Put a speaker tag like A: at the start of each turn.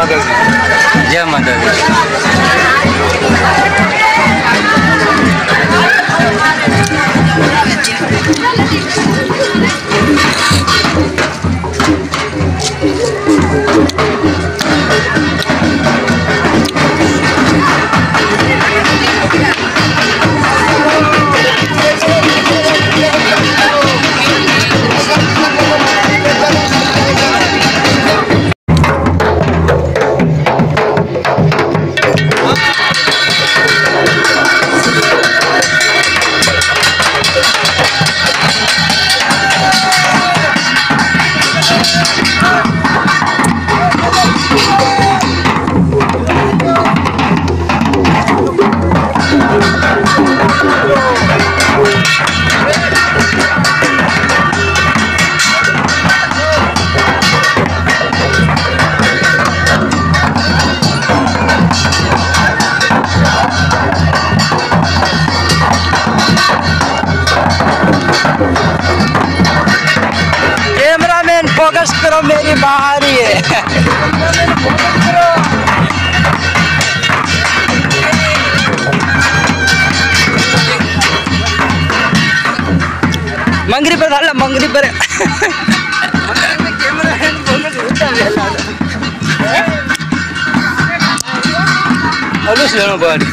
A: магазин? Я в
B: магазин. Thank you.
C: Cameraman focus करो मेरी बाहरी है मंगरी पर डाला मंगरी पर।
B: अलूस लेना बाड़ी